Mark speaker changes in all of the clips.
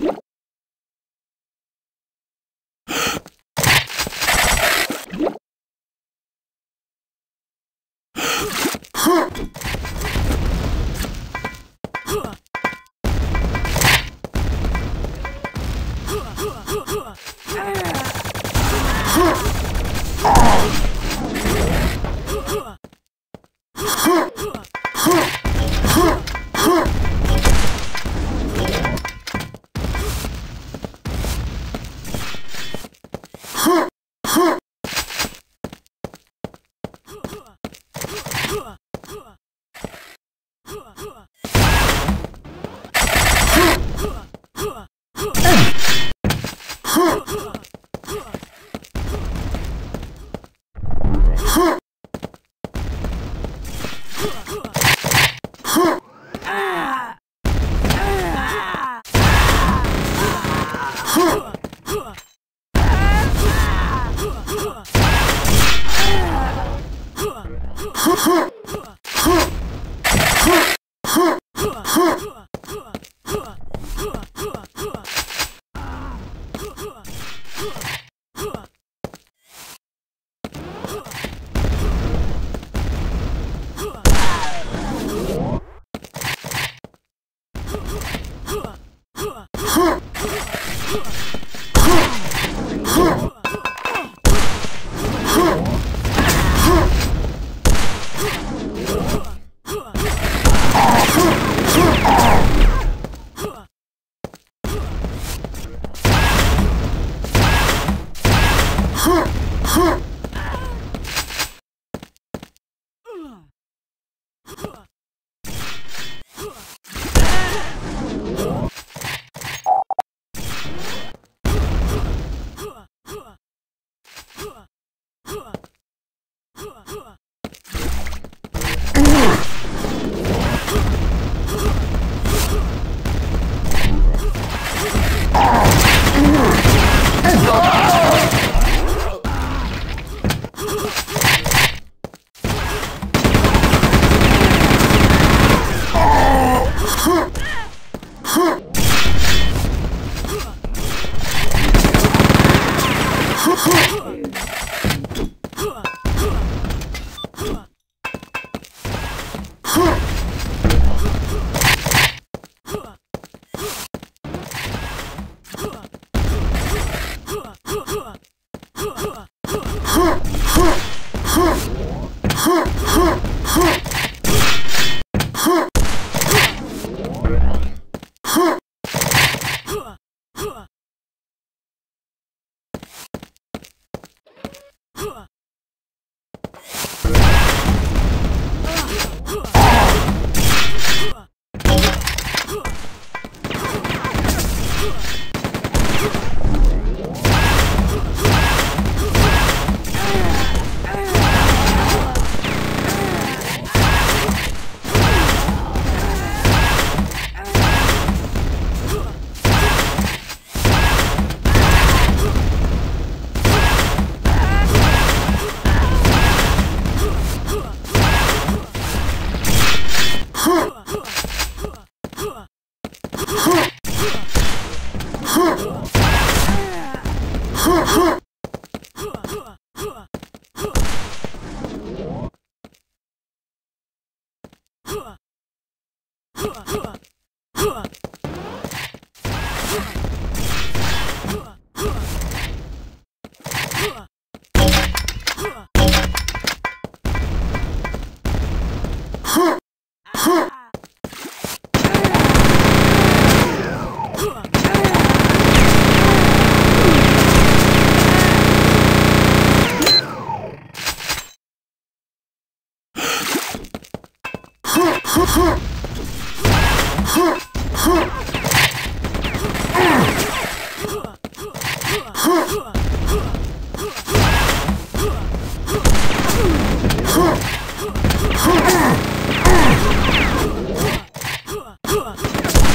Speaker 1: you huh. Ugh! Huh! Uh.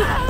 Speaker 1: Yeah!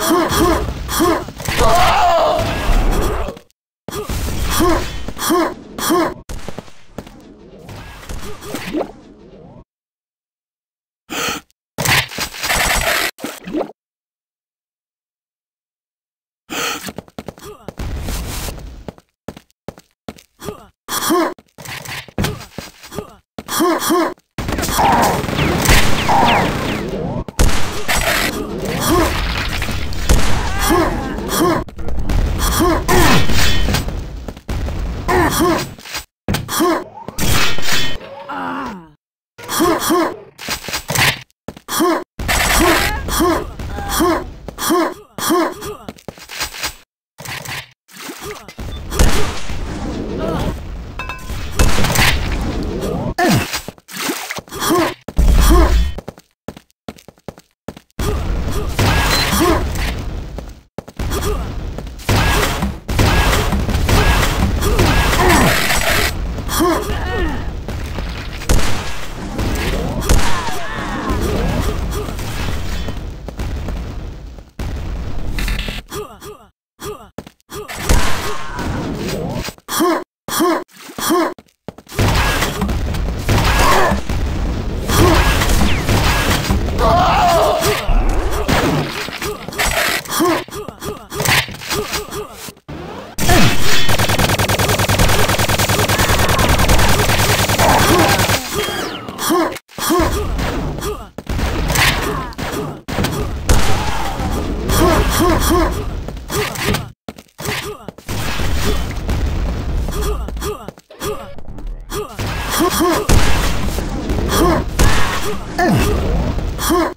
Speaker 1: はい、は Huh?